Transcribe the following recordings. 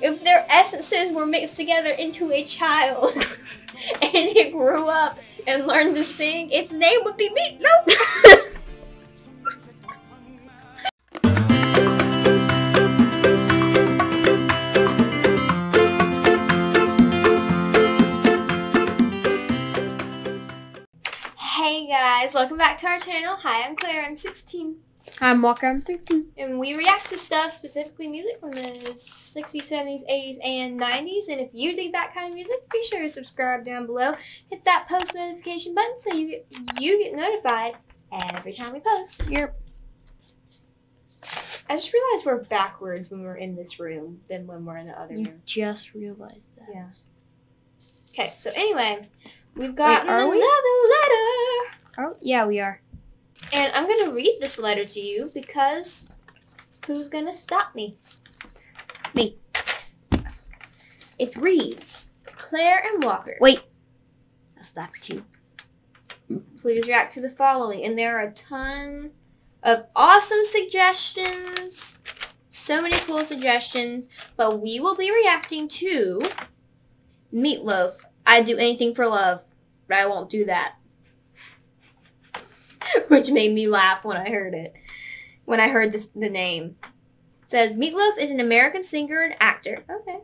if their essences were mixed together into a child and it grew up and learned to sing, its name would be me. Meatloaf. Hey guys, welcome back to our channel. Hi, I'm Claire, I'm 16. I'm Walker, I'm 13. And we react to stuff, specifically music from the 60s, 70s, 80s, and 90s. And if you dig that kind of music, be sure to subscribe down below. Hit that post notification button so you get, you get notified every time we post. Yep. I just realized we're backwards when we're in this room than when we're in the other You room. just realized that. Yeah. Okay, so anyway, we've got are another we? letter. Oh, yeah, we are. And I'm going to read this letter to you because who's going to stop me? Me. It reads Claire and Walker. Wait. I'll stop you. Please react to the following. And there are a ton of awesome suggestions. So many cool suggestions. But we will be reacting to Meatloaf. I'd do anything for love, but I won't do that. Which made me laugh when I heard it. When I heard this the name. It says Meatloaf is an American singer and actor. Okay.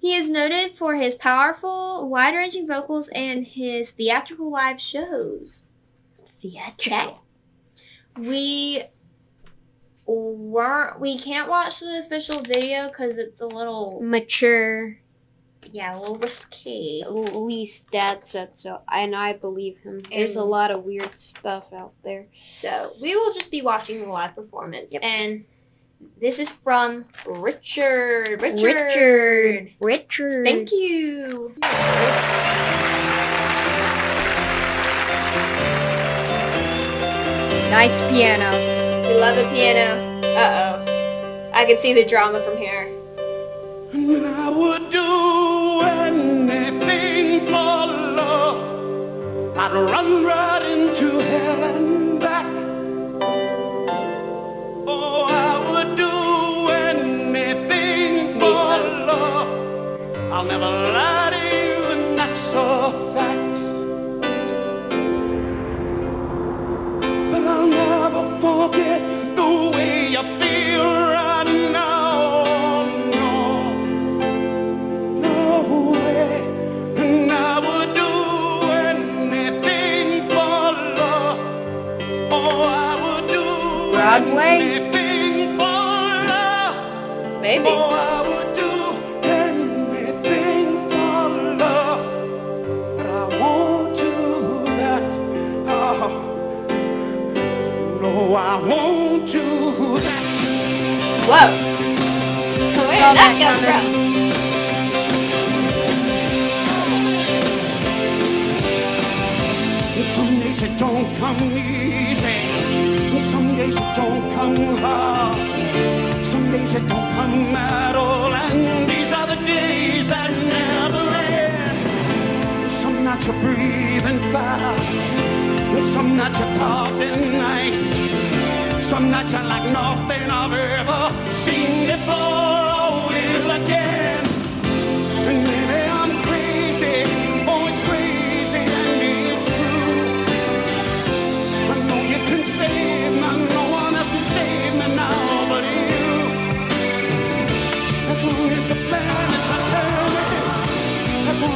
He is noted for his powerful, wide-ranging vocals and his theatrical live shows. Theatrical. We weren't. We can't watch the official video because it's a little, Mature. Yeah, a little risky. At least Dad said so, and I believe him. There's a lot of weird stuff out there. So we will just be watching the live performance. Yep. And this is from Richard. Richard. Richard. Richard. Thank you. Nice piano. We love a piano. Uh oh. I can see the drama from here. And I would do I'd run right into hell and back. Oh, I would do anything for love. I'll never lie do Broadway? anything for. Maybe. Oh, I would do anything for love, but I won't do that. Oh, no, I won't do that. Whoa. Where did that that come coming. from? Days it don't come easy. Some days it don't come hard. Some days it don't come at all. And these are the days that never end. Some nights you're breathing fire. Some nights you're coughing nice. Some nights you're like nothing I've ever seen before or will again.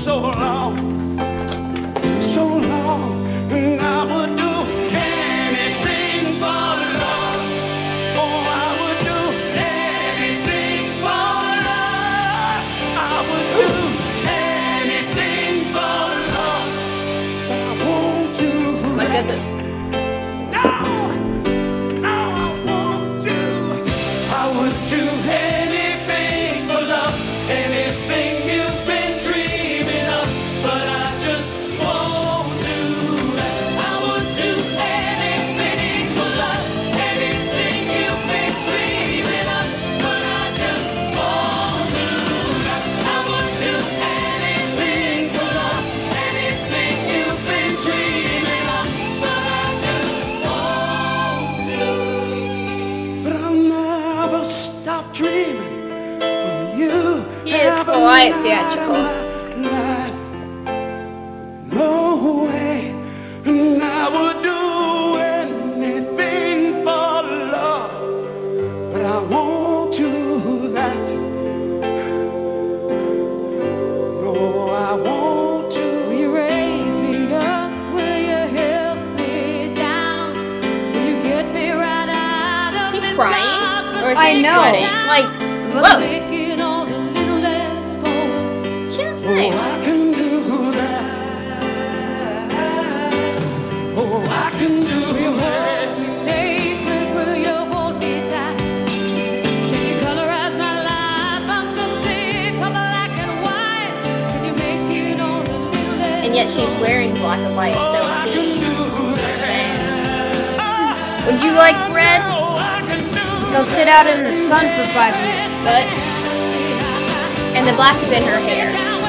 So long, so long. And I would do anything for love. Oh, I would do anything for love. I would do anything for love. I won't do My goodness. Out in the sun for five years. But and the black is in her hair.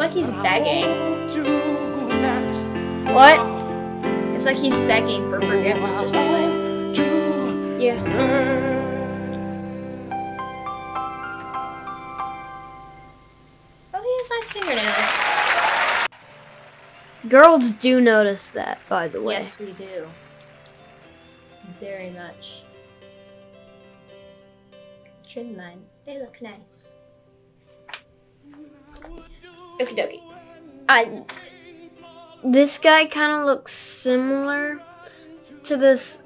Like he's begging. won't do that. What? It's like he's begging for forgiveness or something. Yeah. Oh, he has nice fingernails. Girls do notice that, by the way. Yes, we do. Very much. Trim mine. They look nice. Okie dokie. I. This guy kind of looks similar to this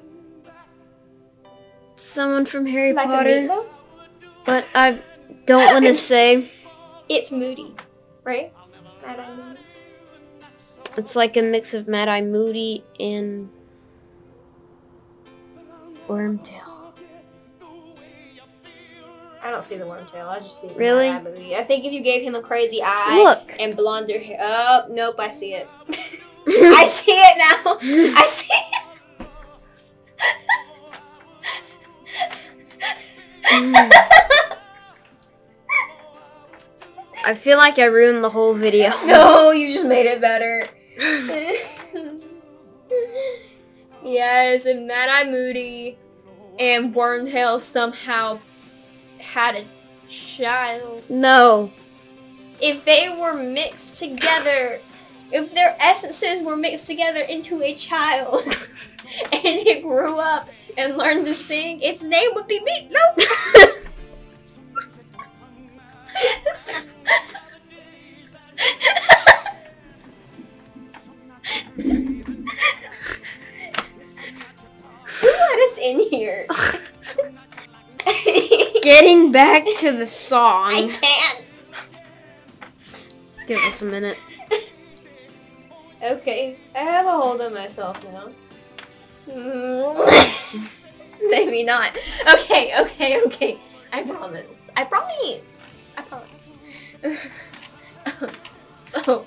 someone from Harry Like Potter, but I don't want to say. It's Moody, right? Mad-Eye Moody. It's like a mix of Mad Eye Moody and Wormtail. I don't see the wormtail. I just see the Really? Moody. I think if you gave him a crazy eye Look. and blonder hair. Oh, nope, I see it. I see it now. I see it. I feel like I ruined the whole video. No, you just made it better. yes, and Mad Eye Moody and Wormtail somehow had a child. No. If they were mixed together, if their essences were mixed together into a child, and it grew up and learned to sing, its name would be Meatloaf. Getting back to the song. I can't. Give us a minute. Okay, I have a hold of myself now. Maybe not. Okay, okay, okay. I promise. I promise. I promise. Um, so,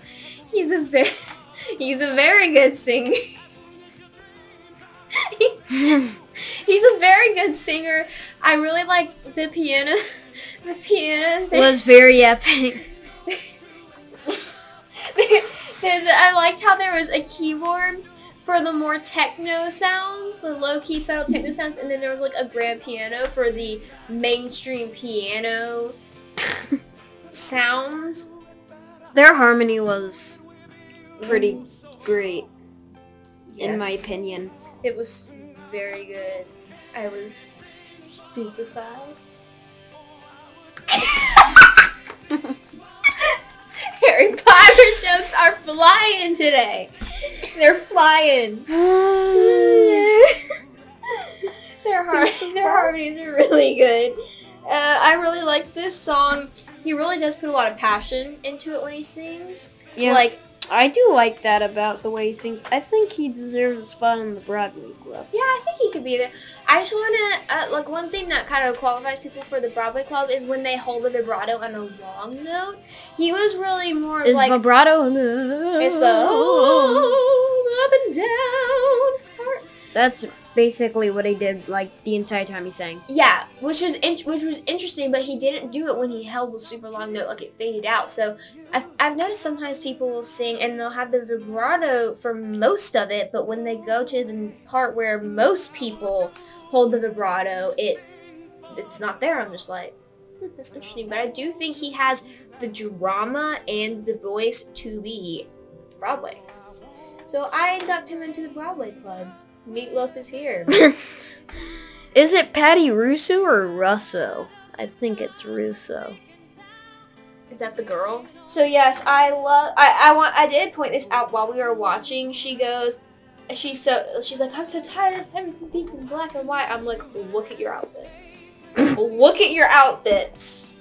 he's a very, he's a very good singer. He's a very good singer. I really like the piano. The pianos. Was very epic. I liked how there was a keyboard for the more techno sounds, the low key subtle mm-hmm. techno sounds, and then there was like a grand piano for the mainstream piano sounds. Their harmony was pretty great, in my opinion. It was very good. I was stupefied. Harry Potter jokes are flying today. They're flying. their, har- their harmonies are really good. Uh, I really like this song. He really does put a lot of passion into it when he sings. Yeah, Like, I do like that about the way he sings. I think he deserves a spot in the Broadway Club. yeah, I think he could be there. I just want to, uh, like, one thing that kind of qualifies people for the Broadway Club is when they hold the vibrato on a long note. He was really more Is like, vibrato? it's the oh, up and down part. That's basically what he did like the entire time he sang. Yeah, which was which was interesting, but he didn't do it when he held the super long note, like it faded out. So I've, I've noticed sometimes people will sing and they'll have the vibrato for most of it, but when they go to the part where most people hold the vibrato, it it's not there. I'm just like, hmm, that's interesting. But I do think he has the drama and the voice to be Broadway. So I induct him into the Broadway Club. Meatloaf is here. Is it Patti Russo or Russo? I think it's Russo. Is that the girl? So yes, I love. I I want. I did point this out while we were watching. She goes. She's so. She's like, I'm so tired of everything being black and white. I'm like, look at your outfits. look at your outfits.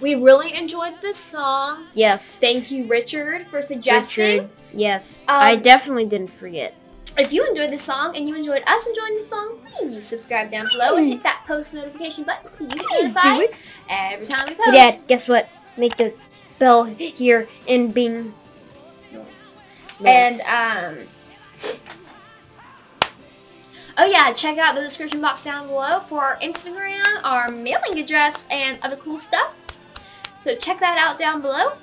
We really enjoyed this song. Yes. Thank you, Richard, for suggesting. Richard. Yes. Um, I definitely didn't forget. If you enjoyed this song and you enjoyed us enjoying this song, please subscribe down below and hit that post notification button so you get notified every time we post. Dad, guess what? Make the bell here and bing. Noise. Noise. And um Oh yeah, check out the description box down below for our Instagram, our mailing address, and other cool stuff. So check that out down below.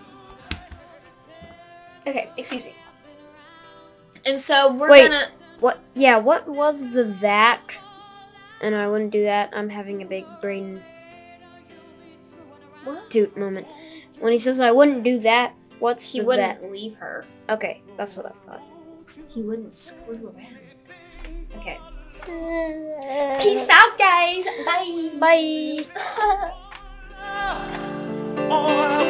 Okay, excuse me. And so we're Wait. gonna What? Yeah, what was the that? And I wouldn't do that. I'm having a big brain What? toot moment. When he says I wouldn't do that, what's He the wouldn't that? leave her. Okay, that's what I thought. He wouldn't screw around. Okay. Peace out guys. Bye. Bye. out. Oh,